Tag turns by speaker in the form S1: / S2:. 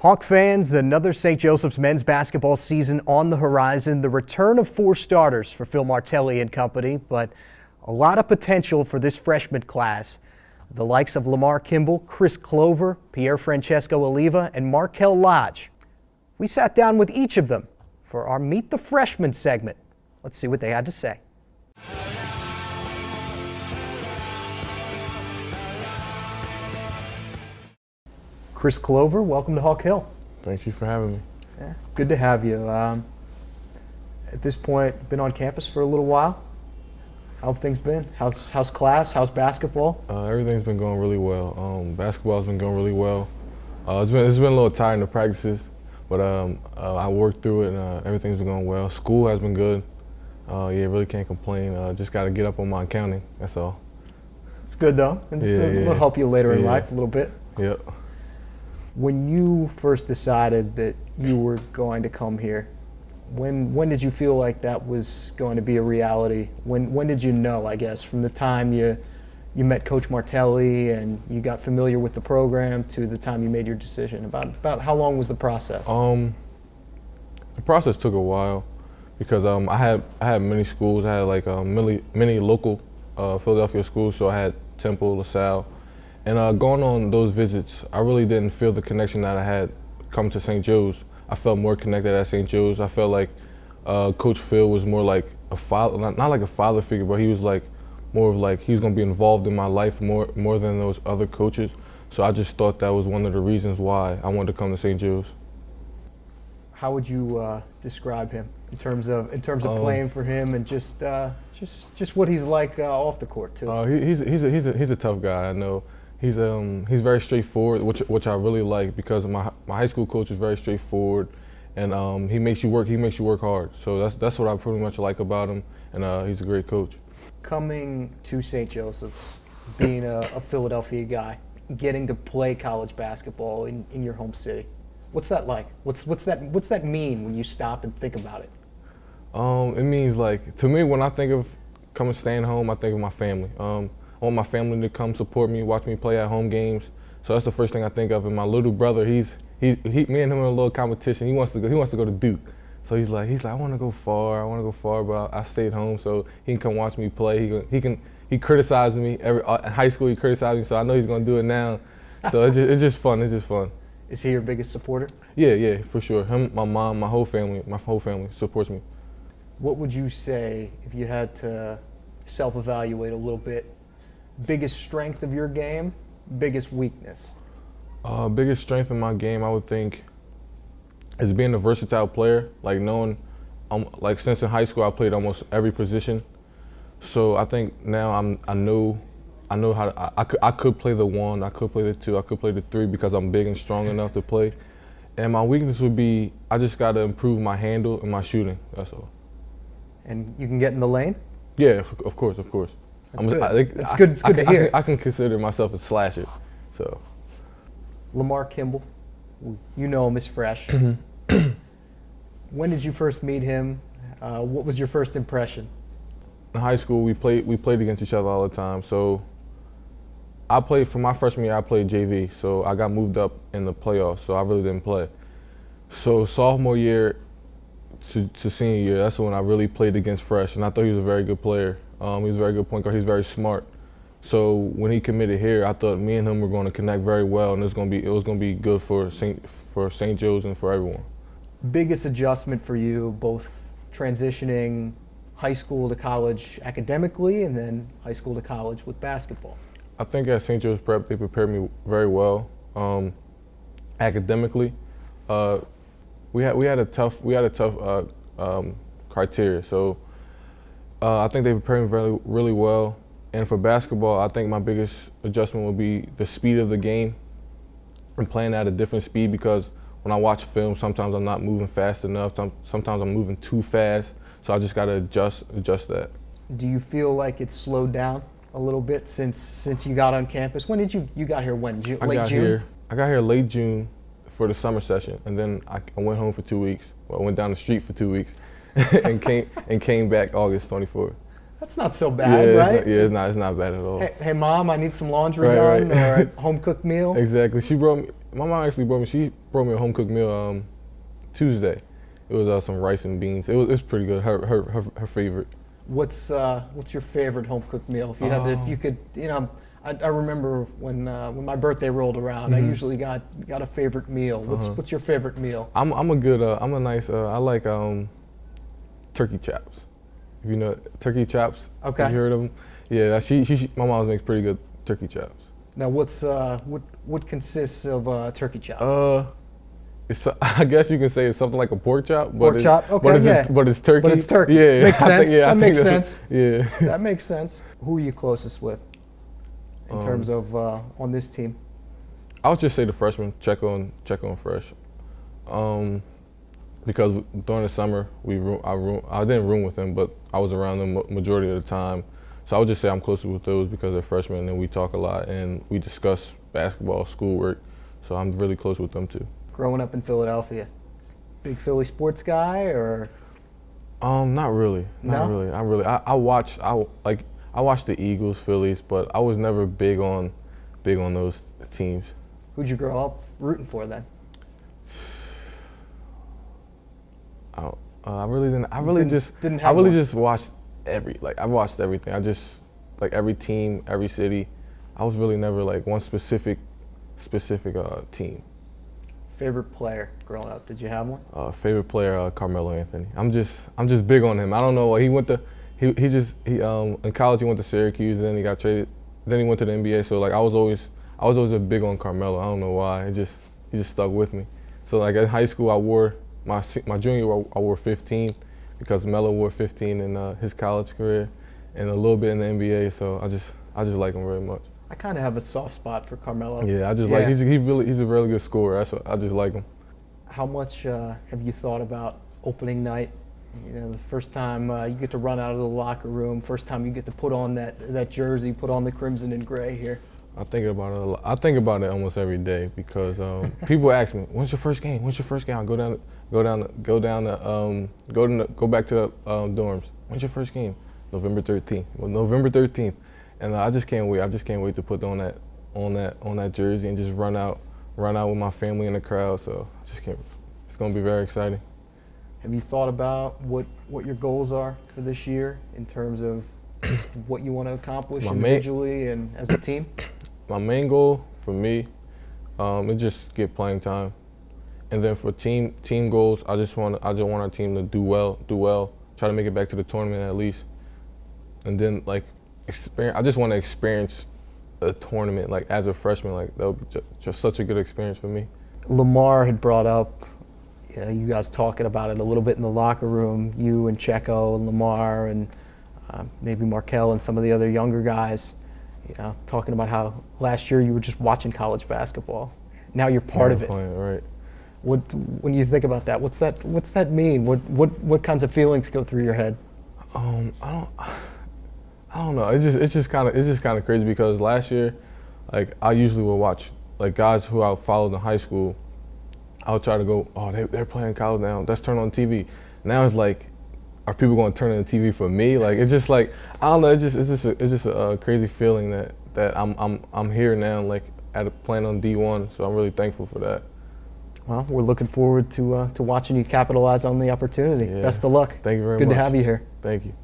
S1: Hawk fans, another St. Joseph's men's basketball season on the horizon. The return of four starters for Phil Martelli and company, but a lot of potential for this freshman class. The likes of Lamarr Kimble, Chris Clover, Pierfrancesco Oliva, and Markell Lodge. We sat down with each of them for our Meet the Freshmen segment. Let's see what they had to say. Chris Clover, welcome to Hawk Hill.
S2: Thank you for having me.
S1: Yeah, good to have you. Um, at this point, been on campus for a little while. How have things been? How's how's class? How's basketball?
S2: Uh, everything's been going really well. Um, basketball's been going really well. Uh, it's been it's been a little tiring the practices, but um, uh, I worked through it and uh, everything's been going well. School has been good. Uh, yeah, really can't complain. Uh, just got to get up on my accounting. That's all.
S1: It's good though. It's,
S2: Yeah,
S1: it'll
S2: yeah.
S1: help you later in
S2: Yeah.
S1: life a little bit.
S2: Yep.
S1: When you first decided that you were going to come here, when when did you feel like that was going to be a reality? When when did you know? I guess from the time you you met Coach Martelli and you got familiar with the program to the time you made your decision. About about how long was the process?
S2: Um, the process took a while because um, I had I had many schools. I had like um, many many local uh, Philadelphia schools. So I had Temple, LaSalle, and uh, going on those visits, I really didn't feel the connection that I had come to St. Joe's. I felt more connected at St. Joe's. I felt like uh, Coach Phil was more like a father, not, not like a father figure, but he was like more of like he was gonna be involved in my life more more than those other coaches. So I just thought that was one of the reasons why I wanted to come to St. Joe's.
S1: How would you uh, describe him in terms of in terms of
S2: Um,
S1: playing for him and just uh, just just what he's like uh, off the court too?
S2: Uh, he, he's he's a, he's a he's a tough guy. I know. He's um he's very straightforward, which which I really like because my my high school coach is very straightforward, and um he makes you work he makes you work hard. So that's that's what I pretty much like about him, and uh, he's a great coach.
S1: Coming to St. Joseph's, being a, a Philadelphia guy, getting to play college basketball in, in your home city, what's that like? What's what's that what's that mean when you stop and think about it?
S2: Um, it means like to me when I think of coming staying home, I think of my family. Um, I want my family to come support me, watch me play at home games. So that's the first thing I think of. And my little brother, he's he, he me and him in a little competition. He wants to go. He wants to go to Duke. So he's like he's like I want to go far. I want to go far, but I, I stayed home so he can come watch me play. He can he can he criticized me every uh, in high school. He criticized me, so I know he's gonna do it now. So it's just, it's just fun. It's just fun.
S1: Is he your biggest supporter?
S2: Yeah, yeah, for sure. Him, my mom, my whole family, my whole family supports me.
S1: What would you say if you had to self-evaluate a little bit? Biggest strength of your game, biggest weakness.
S2: Uh, biggest strength in my game, I would think, is being a versatile player. Like knowing, um, like since in high school, I played almost every position. So I think now I'm, I know, I know how to, I, I could, I could play the one, I could play the two, I could play the three because I'm big and strong enough to play. And my weakness would be, I just got to improve my handle and my shooting. That's all.
S1: And you can get in the lane?
S2: Yeah, of, of course, of course.
S1: That's
S2: I'm-
S1: good.
S2: I
S1: That's
S2: I-
S1: good- it's good to
S2: can- I can-
S1: hear.
S2: I can consider myself a slasher. So.
S1: Lamarr Kimble, you know him as fresh. when did you first meet him? Uh, what was your first impression?
S2: in high school we played we played against each other all the time. So I played for my freshman year. I played JV, so I got moved up in the playoffs. So I really didn't play. So sophomore year to, to senior year, that's when I really played against Fresh, and I thought he was a very good player. Um, he was a very good point guard. He's very smart. So when he committed here, I thought me and him were going to connect very well, and it was going to be it was going to be good for Saint for St. Joe's and for everyone.
S1: Biggest adjustment for you, both transitioning high school to college academically and then high school to college with basketball.
S2: I think at St. Joe's Prep they prepared me very well um, academically. Uh, we had we had a tough we had a tough uh, um, criteria, so uh, I think they prepared me very really well. And for basketball, I think my biggest adjustment would be the speed of the game and playing at a different speed because when I watch film, sometimes I'm not moving fast enough. Sometimes I'm moving too fast, so I just got to adjust adjust that.
S1: Do you feel like it's slowed down a little bit since since you got on campus? When did you you got here? When Ju-
S2: I
S1: late
S2: got
S1: June?
S2: here. I got here late June for the summer session, and then I, I went home for two weeks. Well, I went down the street for two weeks, and came and came back August 24th.
S1: That's not so
S2: yeah,
S1: bad,
S2: it's
S1: right?
S2: not, yeah, it's not. It's not bad at all.
S1: Hey, hey, mom, I need some laundry
S2: Right,
S1: done
S2: right.
S1: or a home cooked meal.
S2: Exactly. She brought me. my mom actually brought me. She brought me a home cooked meal um, Tuesday. It was uh, some rice and beans. It was it's pretty good. Her her her, her favorite.
S1: What's uh, what's your favorite home cooked meal? If you had to, if you
S2: Oh.
S1: could, you know, I, I remember when uh, when my birthday rolled around, I usually got got a favorite meal. What's
S2: Uh-huh.
S1: what's your favorite meal?
S2: I'm I'm a good. Uh, I'm a nice. Uh, I like um, turkey chops. If you know turkey chops.
S1: Okay.
S2: Have you heard of them? Yeah. She, she she my mom makes pretty good turkey chops.
S1: Now, what's uh, what what consists of uh, turkey chop?
S2: Uh, it's I guess you can say it's something like a pork chop, but
S1: Pork chop, okay,
S2: but it's
S1: yeah.
S2: but it's turkey.
S1: But it's turkey.
S2: Yeah,
S1: Makes
S2: I think-
S1: sense.
S2: yeah,
S1: That makes
S2: that's- Yeah.
S1: that makes sense. Who are you closest with in
S2: Um,
S1: terms of uh, on this team?
S2: I would just say the freshman. Check on check on Fresh, um, because during the summer we room, I room, I didn't room with them, but I was around them majority of the time. So I would just say I'm closer with those because they're freshmen and we talk a lot and we discuss basketball, schoolwork. So I'm really close with them too.
S1: Growing up in Philadelphia, big Philly sports guy, or
S2: Um, not really, not
S1: No?
S2: really. I really, I, I watch, I like, I watch the Eagles, Phillies, but I was never big on, big on those teams.
S1: who'd you grow up rooting for then?
S2: I, uh, I really didn't. I really
S1: Didn't-
S2: just.
S1: didn't
S2: I really
S1: one.
S2: just watched every. Like I've watched everything. I just like every team, every city. I was really never like one specific, specific uh, team.
S1: Favorite player growing up? Did you have one?
S2: Uh, favorite player, uh, Carmelo Anthony. I'm just. I'm just big on him. I don't know. He went to. He he just he um in college he went to Syracuse and then he got traded. Then he went to the NBA. So like I was always I was always a big on Carmelo. I don't know why. It just he just stuck with me. So like in high school I wore my my junior year I wore 15 because Melo wore 15 in uh, his college career and a little bit in the NBA. So I just I just like him very much.
S1: I kind of have a soft spot for Carmelo.
S2: Yeah, I just like he's he really he's a really good scorer. That's what, I just like him.
S1: How much uh, have you thought about opening night? You know, the first time uh, you get to run out of the locker room, first time you get to put on that that jersey, put on the crimson and gray here.
S2: I think about it. A lot. I think about it almost every day because um, people ask me, "When's your first game? When's your first game?" I go down, go down, go down the, um, go to, go back to the um, dorms. When's your first game? November 13th. Well, November 13th, and uh, I just can't wait. I just can't wait to put on that, on that, on that jersey and just run out, run out with my family in the crowd. So I just can't. It's gonna be very exciting.
S1: Have you thought about what, what your goals are for this year in terms of just what you want to accomplish
S2: My main-
S1: individually and as a team?
S2: my main goal for me um, is just get playing time, and then for team team goals, I just want I just want our team to do well, do well, try to make it back to the tournament at least, and then like experience. I just want to experience a tournament like as a freshman. Like that would be just, just such a good experience for me.
S1: Lamarr had brought up, you know, you guys talking about it a little bit in the locker room, you and Checo and Lamarr and uh, maybe Markell and some of the other younger guys, you know, talking about how last year you were just watching college basketball. Now you're part of it.
S2: Playing, right.
S1: What, when you think about that, what's that, what's that mean? What, what, what kinds of feelings go through your head?
S2: Um, I don't, I don't know. It's just, it's just kind of, it's just kind of crazy because last year, like I usually would watch like guys who I followed in high school. I would try to go, oh, they, they're playing college now. Let's turn on TV. Now it's like, are people going to turn on the TV for me? Like it's just like I don't know. It's just, it's just, a, it's just a, uh crazy feeling that that I'm, I'm, I'm here now, like at a, playing on D1. So I'm really thankful for that.
S1: Well, we're looking forward to, uh, to watching you capitalize on the opportunity.
S2: Yeah.
S1: Best of luck.
S2: Thank you very
S1: Good
S2: much.
S1: Good to have you here.
S2: Thank you.